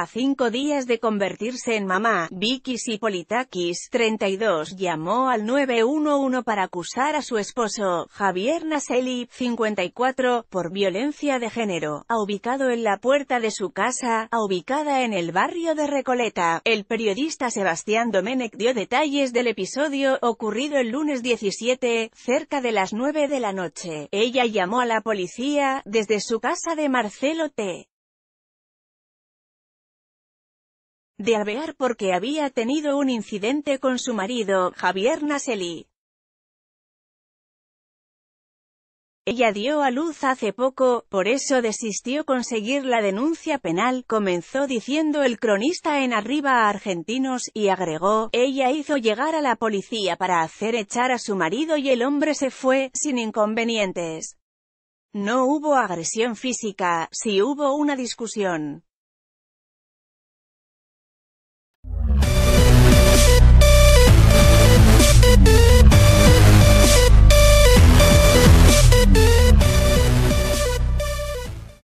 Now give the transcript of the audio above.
A cinco días de convertirse en mamá, Vicky Sipolitakis, 32, llamó al 911 para acusar a su esposo, Javier Naseli, 54, por violencia de género, ha ubicado en la puerta de su casa, a ubicada en el barrio de Recoleta. El periodista Sebastián Domenech dio detalles del episodio, ocurrido el lunes 17, cerca de las 9 de la noche. Ella llamó a la policía, desde su casa de Marcelo T. de Alvear porque había tenido un incidente con su marido, Javier Naseli. Ella dio a luz hace poco, por eso desistió conseguir la denuncia penal, comenzó diciendo el cronista en Arriba a Argentinos, y agregó, ella hizo llegar a la policía para hacer echar a su marido y el hombre se fue, sin inconvenientes. No hubo agresión física, sí hubo una discusión.